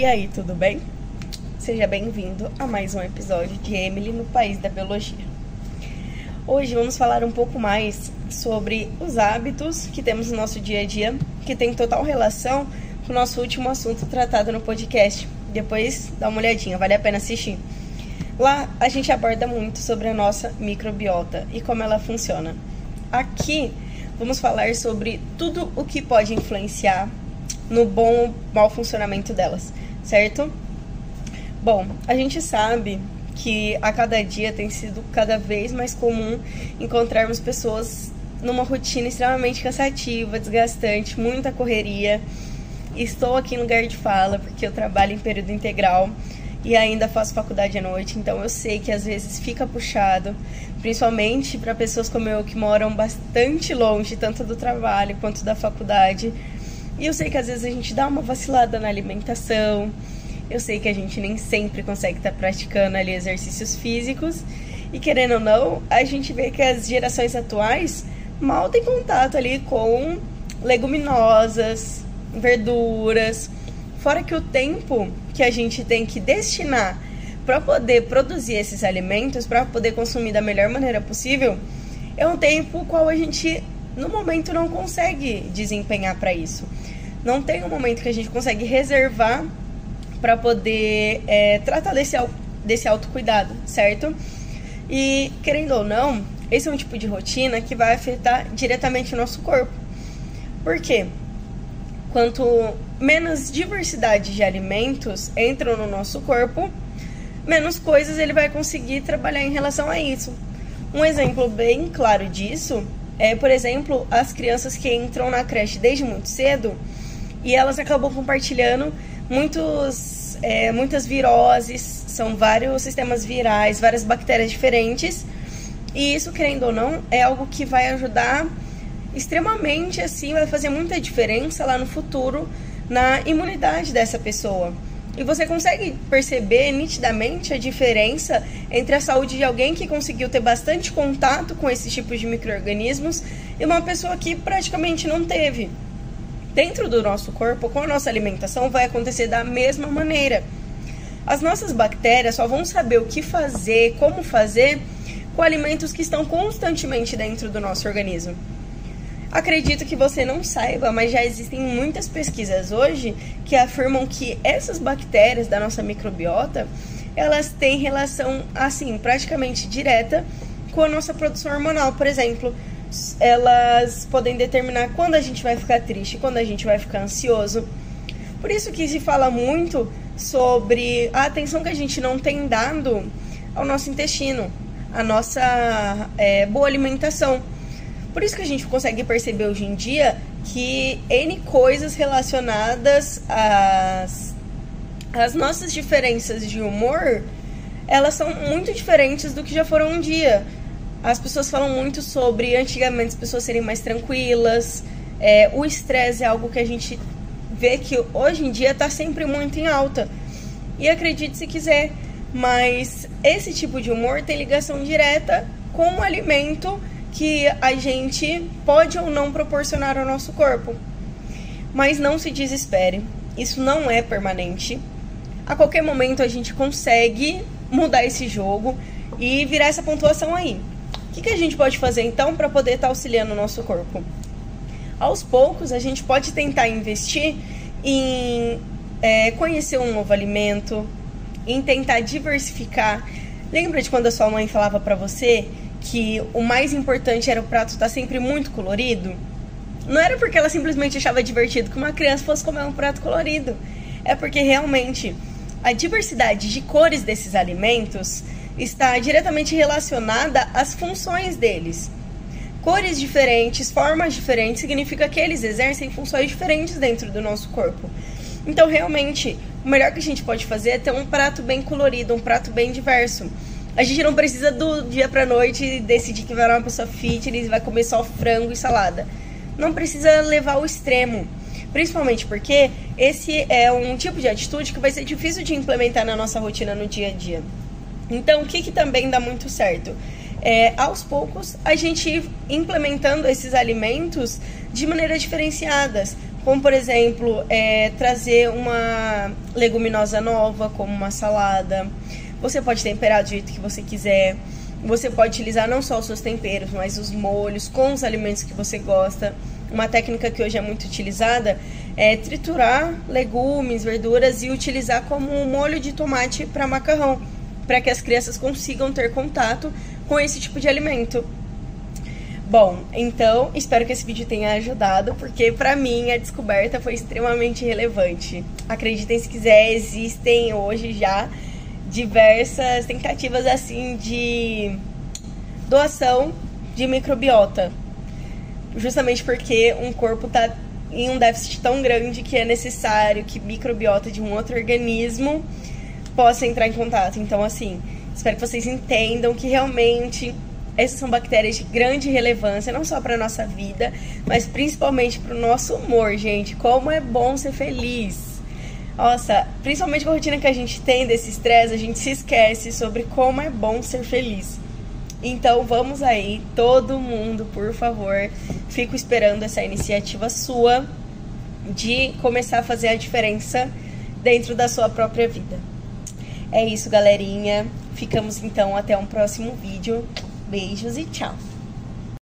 E aí, tudo bem? Seja bem-vindo a mais um episódio de Emily no País da Biologia. Hoje vamos falar um pouco mais sobre os hábitos que temos no nosso dia a dia, que tem total relação com o nosso último assunto tratado no podcast. Depois dá uma olhadinha, vale a pena assistir. Lá a gente aborda muito sobre a nossa microbiota e como ela funciona. Aqui vamos falar sobre tudo o que pode influenciar no bom ou mau funcionamento delas, certo? Bom, a gente sabe que a cada dia tem sido cada vez mais comum encontrarmos pessoas numa rotina extremamente cansativa, desgastante, muita correria. Estou aqui em lugar de fala porque eu trabalho em período integral e ainda faço faculdade à noite, então eu sei que às vezes fica puxado, principalmente para pessoas como eu que moram bastante longe, tanto do trabalho quanto da faculdade. E eu sei que às vezes a gente dá uma vacilada na alimentação. Eu sei que a gente nem sempre consegue estar tá praticando ali exercícios físicos. E querendo ou não, a gente vê que as gerações atuais mal têm contato ali com leguminosas, verduras. Fora que o tempo que a gente tem que destinar para poder produzir esses alimentos, para poder consumir da melhor maneira possível, é um tempo qual a gente no momento não consegue desempenhar para isso não tem um momento que a gente consegue reservar para poder é, tratar desse, desse autocuidado, certo? E, querendo ou não, esse é um tipo de rotina que vai afetar diretamente o nosso corpo. Por quê? Quanto menos diversidade de alimentos entram no nosso corpo, menos coisas ele vai conseguir trabalhar em relação a isso. Um exemplo bem claro disso é, por exemplo, as crianças que entram na creche desde muito cedo e elas acabam compartilhando muitos, é, muitas viroses, são vários sistemas virais, várias bactérias diferentes. E isso, querendo ou não, é algo que vai ajudar extremamente, assim, vai fazer muita diferença lá no futuro na imunidade dessa pessoa. E você consegue perceber nitidamente a diferença entre a saúde de alguém que conseguiu ter bastante contato com esses tipos de micro-organismos e uma pessoa que praticamente não teve dentro do nosso corpo, com a nossa alimentação, vai acontecer da mesma maneira. As nossas bactérias só vão saber o que fazer, como fazer, com alimentos que estão constantemente dentro do nosso organismo. Acredito que você não saiba, mas já existem muitas pesquisas hoje que afirmam que essas bactérias da nossa microbiota, elas têm relação assim, praticamente direta com a nossa produção hormonal, por exemplo, elas podem determinar quando a gente vai ficar triste, quando a gente vai ficar ansioso. Por isso que se fala muito sobre a atenção que a gente não tem dado ao nosso intestino, a nossa é, boa alimentação. Por isso que a gente consegue perceber hoje em dia que N coisas relacionadas às, às nossas diferenças de humor, elas são muito diferentes do que já foram um dia. As pessoas falam muito sobre antigamente as pessoas serem mais tranquilas. É, o estresse é algo que a gente vê que hoje em dia está sempre muito em alta. E acredite se quiser, mas esse tipo de humor tem ligação direta com o alimento que a gente pode ou não proporcionar ao nosso corpo. Mas não se desespere, isso não é permanente. A qualquer momento a gente consegue mudar esse jogo e virar essa pontuação aí. O que, que a gente pode fazer então para poder estar tá auxiliando o nosso corpo? Aos poucos, a gente pode tentar investir em é, conhecer um novo alimento, em tentar diversificar. Lembra de quando a sua mãe falava para você que o mais importante era o prato estar tá sempre muito colorido? Não era porque ela simplesmente achava divertido que uma criança fosse comer um prato colorido. É porque realmente a diversidade de cores desses alimentos está diretamente relacionada às funções deles. Cores diferentes, formas diferentes, significa que eles exercem funções diferentes dentro do nosso corpo. Então, realmente, o melhor que a gente pode fazer é ter um prato bem colorido, um prato bem diverso. A gente não precisa do dia pra noite decidir que vai ser uma pessoa fitness vai comer só frango e salada. Não precisa levar ao extremo. Principalmente porque esse é um tipo de atitude que vai ser difícil de implementar na nossa rotina no dia a dia. Então, o que, que também dá muito certo? É, aos poucos, a gente implementando esses alimentos de maneiras diferenciadas. como por exemplo é, trazer uma leguminosa nova, como uma salada. Você pode temperar do jeito que você quiser. Você pode utilizar não só os seus temperos, mas os molhos com os alimentos que você gosta. Uma técnica que hoje é muito utilizada é triturar legumes, verduras e utilizar como um molho de tomate para macarrão, para que as crianças consigam ter contato com esse tipo de alimento. Bom, então espero que esse vídeo tenha ajudado, porque para mim a descoberta foi extremamente relevante. Acreditem se quiser, existem hoje já diversas tentativas assim de doação de microbiota. Justamente porque um corpo está em um déficit tão grande que é necessário que microbiota de um outro organismo possa entrar em contato. Então, assim, espero que vocês entendam que realmente essas são bactérias de grande relevância, não só para nossa vida, mas principalmente para o nosso humor, gente. Como é bom ser feliz. Nossa, principalmente com a rotina que a gente tem desse estresse, a gente se esquece sobre como é bom ser feliz. Então vamos aí, todo mundo, por favor, fico esperando essa iniciativa sua de começar a fazer a diferença dentro da sua própria vida. É isso, galerinha. Ficamos então até um próximo vídeo. Beijos e tchau!